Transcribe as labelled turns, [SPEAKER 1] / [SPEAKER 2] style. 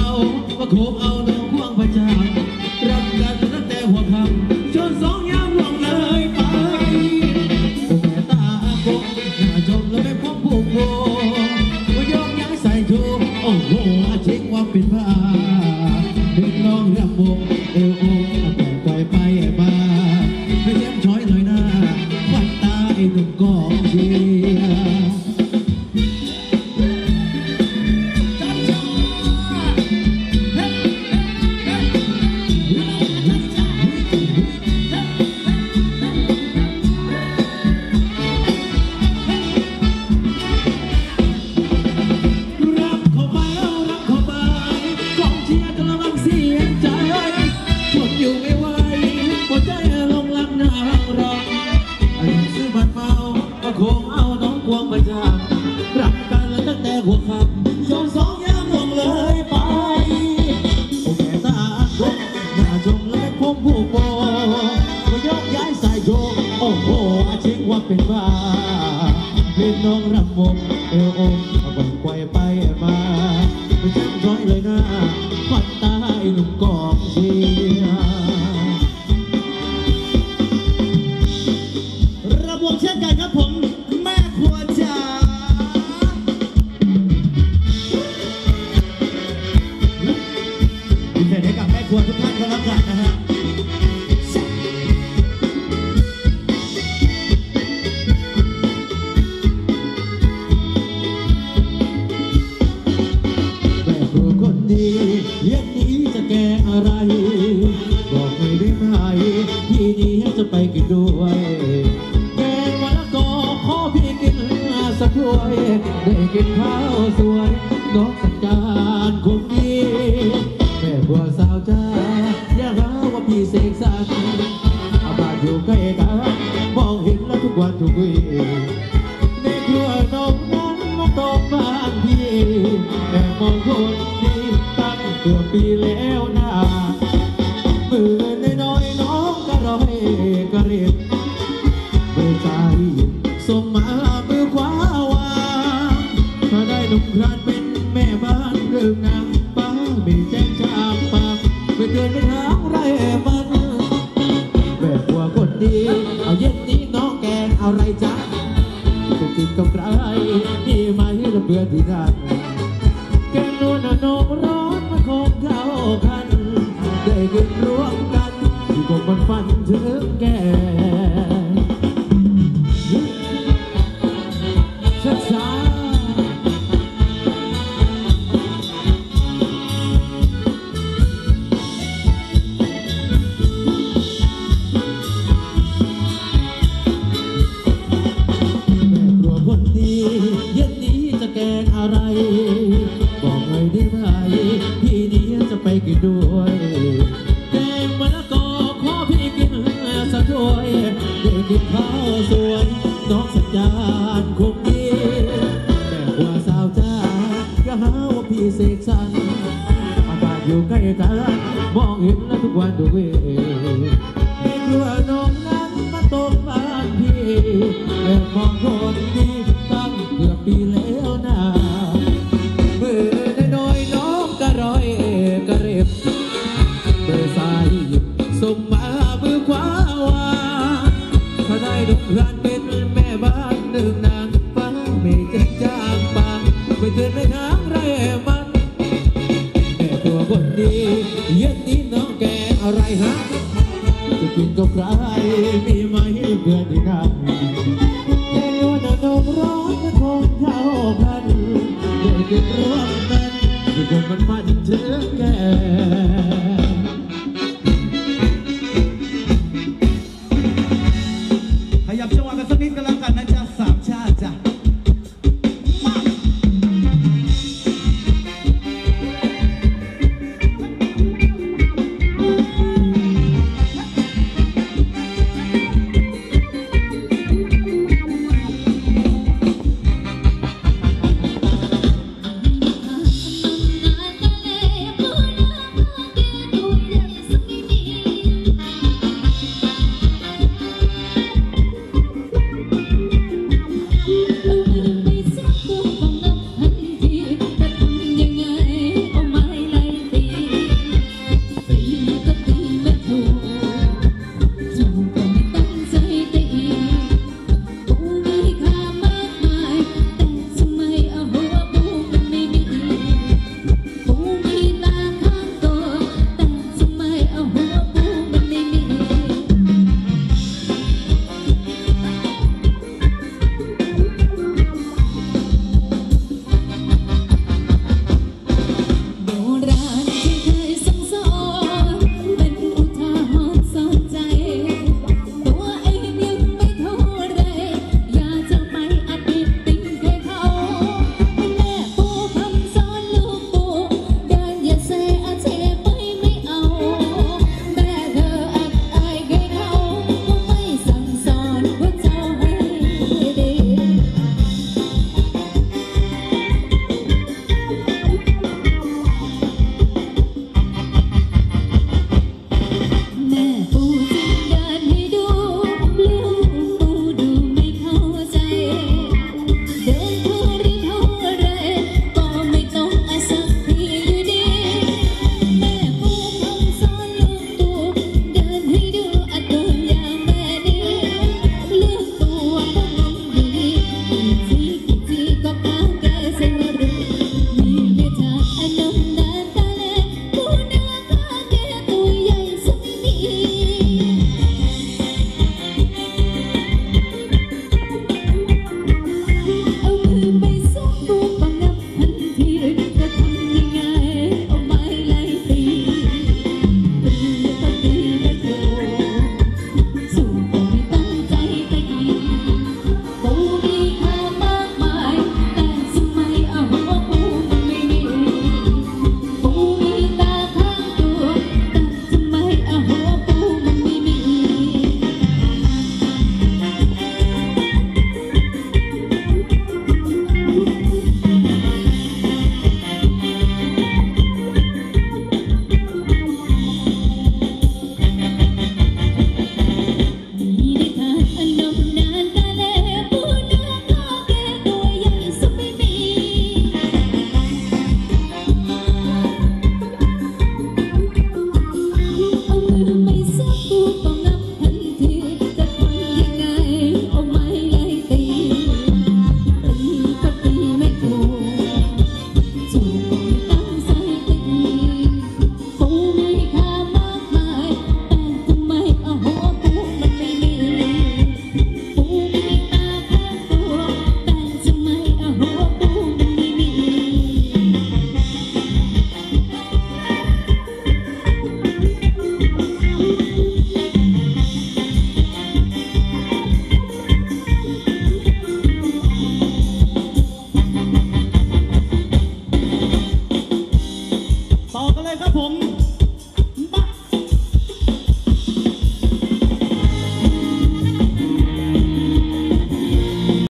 [SPEAKER 1] เอาว่าโขมเอาน้องควงพรจ้ารักันตั้งแต่หัวคำจนสองยามลงเลยไปแม่ตาโกหน้าจมแล้วไม่บผู้โกว่ายกย้ายใส่ถุโอ้โหชิงว่าเป็นผ้าเป็นนองรำวงเออ น้าร้องไอ้ซื้อบัตรเมาก็คงเอาน้องควงมาจากรักกันแล้วตั้งแต่หัวค่ำสองสองยามลงเลยไปโอแม่ตาคงหน้าชมและผมผู้โบมายกย้ายสายโยกโอ้โหอาชิงว่าเป็นบ้าเล่นน้องรำวงเอวองเอาบังไกวไปมาไม่จำร้อยเลยนะควันตาไอ้หนุ่มก่อง
[SPEAKER 2] น้
[SPEAKER 1] องสัญญาณคงดีแม่บัวสาวจ้าอย่าร้าว่าพี่เสกสรรอาบานอยู่ใกล้กันมองเห็นแล้วทุกวันทุกวีในครัวนมนั้นมองตองบ้านพี่แม่มองคนดีตั้งเกือบปีแล้ว พื่อที่นั่นแกงนวลนองร้อนมาคงเข้ากัน ได้กินรวมกันที่กบมันฟันถึงแก่ ขาวสวยน้องสัญญาณคงดีแต่ว่าสาวจ้าก็หาว่าพี่เสกสรรอาบานอยู่ใกล้กันมองเห็นแล้วทุกวันทุกเวในครัวนมนั้นมาตรงบ้านพี่แม่มองคน เดินในทางไรมันแม่ตัวคนดีเย็นนี้น้องแกอะไรฮะจะกินกับใครมีไหมเพื่อนที่นั่นแค่ยวนนมร้อนมันคงเท่ากันเด็กินร่วมกันทุกคนมันมันถึงแก่